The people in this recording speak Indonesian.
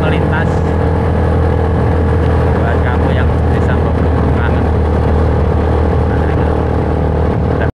melintas.